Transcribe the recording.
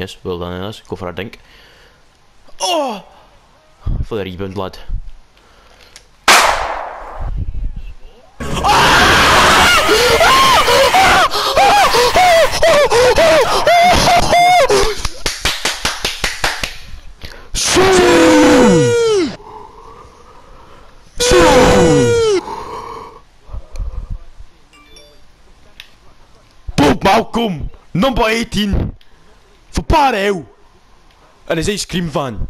Yes, well done, Ellis. Go for a dink. Oh! For the rebound, lad. Malcolm, number 18, for Parel, and his ice cream van.